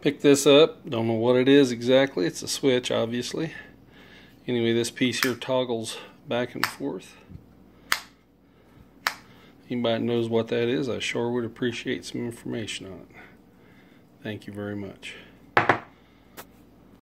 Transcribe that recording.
Picked this up. Don't know what it is exactly. It's a switch, obviously. Anyway, this piece here toggles back and forth. Anybody knows what that is, I sure would appreciate some information on it. Thank you very much.